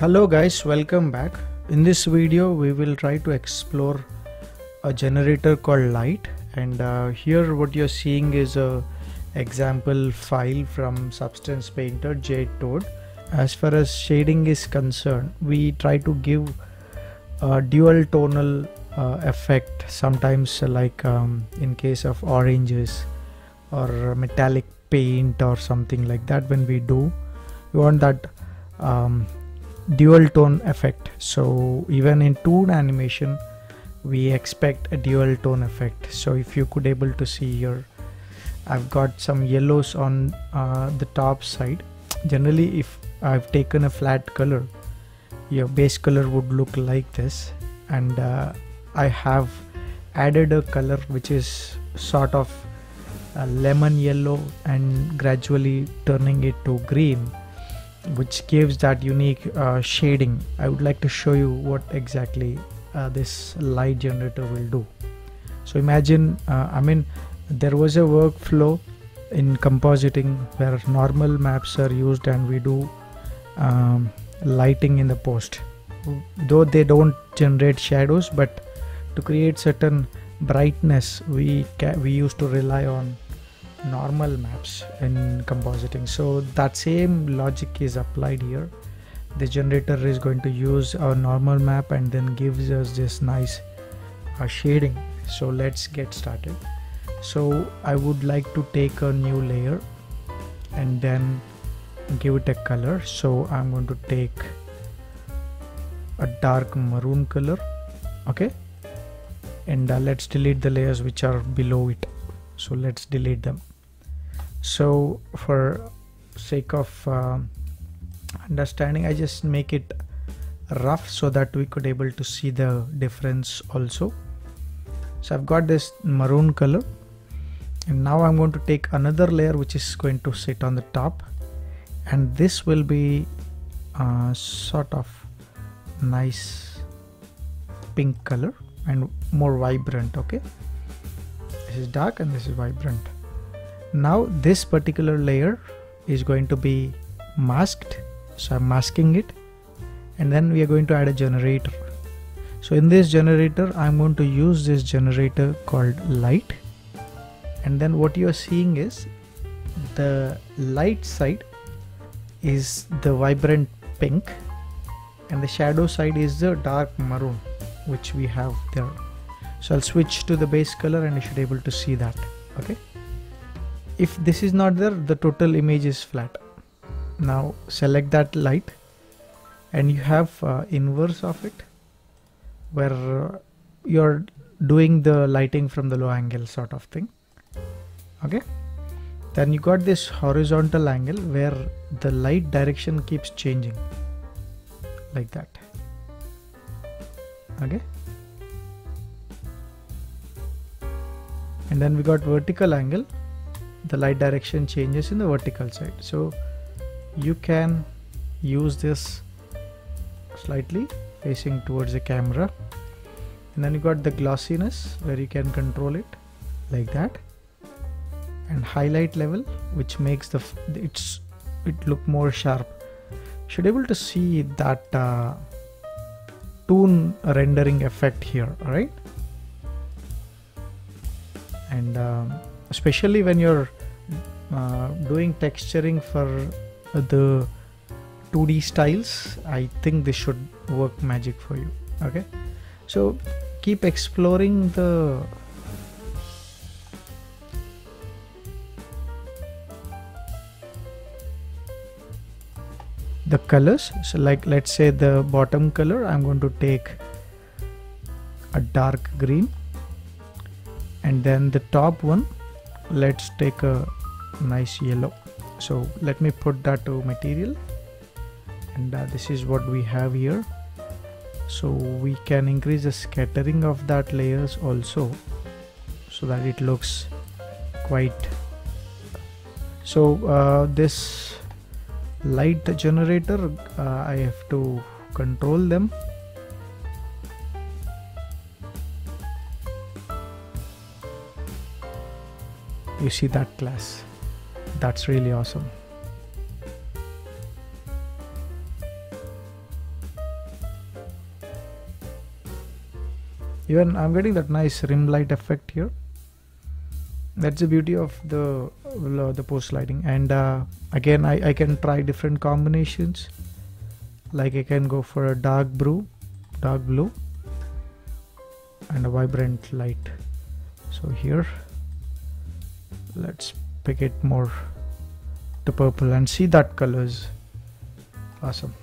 hello guys welcome back. In this video we will try to explore a generator called light and uh, here what you're seeing is a example file from substance painter jade toad. As far as shading is concerned we try to give a dual tonal uh, effect sometimes like um, in case of oranges or metallic paint or something like that when we do. We want that um, dual tone effect. So even in toon animation we expect a dual tone effect. So if you could able to see here I've got some yellows on uh, the top side. Generally if I've taken a flat color your base color would look like this. And uh, I have added a color which is sort of lemon yellow and gradually turning it to green which gives that unique uh, shading. I would like to show you what exactly uh, this light generator will do. So imagine uh, I mean there was a workflow in compositing where normal maps are used and we do um, lighting in the post. Though they don't generate shadows but to create certain brightness we we used to rely on normal maps in compositing. So that same logic is applied here. The generator is going to use a normal map and then gives us this nice uh, shading. So let's get started. So I would like to take a new layer and then give it a color. So I'm going to take a dark maroon color okay? And uh, let's delete the layers which are below it. So let's delete them so for sake of uh, understanding I just make it rough so that we could able to see the difference also. So I've got this maroon color. And now I'm going to take another layer which is going to sit on the top. And this will be uh, sort of nice pink color and more vibrant okay? This is dark and this is vibrant now this particular layer is going to be masked. So I'm masking it. And then we are going to add a generator. So in this generator I'm going to use this generator called light. And then what you are seeing is the light side is the vibrant pink and the shadow side is the dark maroon which we have there. So I'll switch to the base color and you should be able to see that. Okay if this is not there the total image is flat. Now select that light and you have uh, inverse of it where uh, you're doing the lighting from the low angle sort of thing. Okay? Then you got this horizontal angle where the light direction keeps changing like that. Okay? And then we got vertical angle the light direction changes in the vertical side. So you can use this slightly facing towards the camera. And then you got the glossiness where you can control it like that. And highlight level which makes the it's it look more sharp. Should able to see that uh, toon rendering effect here right and um, especially when you're uh, doing texturing for the 2d styles i think this should work magic for you okay? So keep exploring the the colors. So like let's say the bottom color i'm going to take a dark green. And then the top one let's take a nice yellow. So let me put that to material. And uh, this is what we have here. So we can increase the scattering of that layers also so that it looks quite. So uh, this light generator uh, I have to control them. You see that class that's really awesome. Even I'm getting that nice rim light effect here. That's the beauty of the uh, the post lighting. And uh, again, I, I can try different combinations. Like I can go for a dark blue, dark blue, and a vibrant light. So here, let's pick it more to purple and see that colors awesome